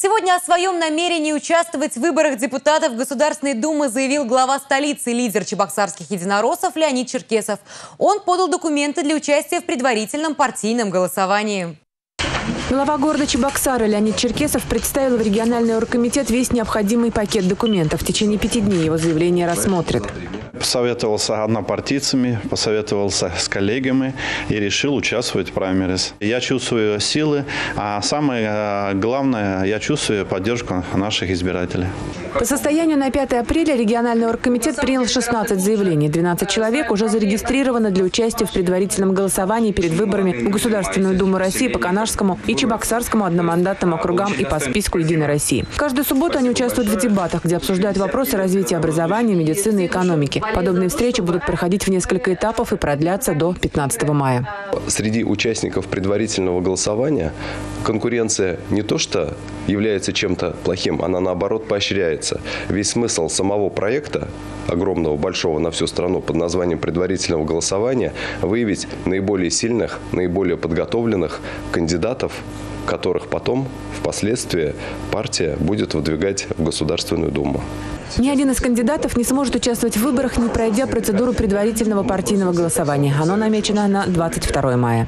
Сегодня о своем намерении участвовать в выборах депутатов Государственной Думы заявил глава столицы, лидер чебоксарских единороссов Леонид Черкесов. Он подал документы для участия в предварительном партийном голосовании. Глава города Чебоксары Леонид Черкесов представил в региональный оргкомитет весь необходимый пакет документов. В течение пяти дней его заявление рассмотрят. Посоветовался однопартийцами, посоветовался с коллегами и решил участвовать в праймерис. Я чувствую силы, а самое э, главное, я чувствую поддержку наших избирателей. По состоянию на 5 апреля региональный оргкомитет принял 16 заявлений. 12 человек уже зарегистрированы для участия в предварительном голосовании перед выборами в Государственную Думу России по Канашскому и Чебоксарскому одномандатным округам и по списку «Единой России». Каждую субботу они участвуют в дебатах, где обсуждают вопросы развития образования, медицины и экономики. Подобные встречи будут проходить в несколько этапов и продлятся до 15 мая. Среди участников предварительного голосования конкуренция не то что является чем-то плохим, она наоборот поощряется. Весь смысл самого проекта, огромного, большого на всю страну под названием предварительного голосования, выявить наиболее сильных, наиболее подготовленных кандидатов которых потом, впоследствии, партия будет выдвигать в Государственную Думу. Ни один из кандидатов не сможет участвовать в выборах, не пройдя процедуру предварительного партийного голосования. Оно намечено на 22 мая.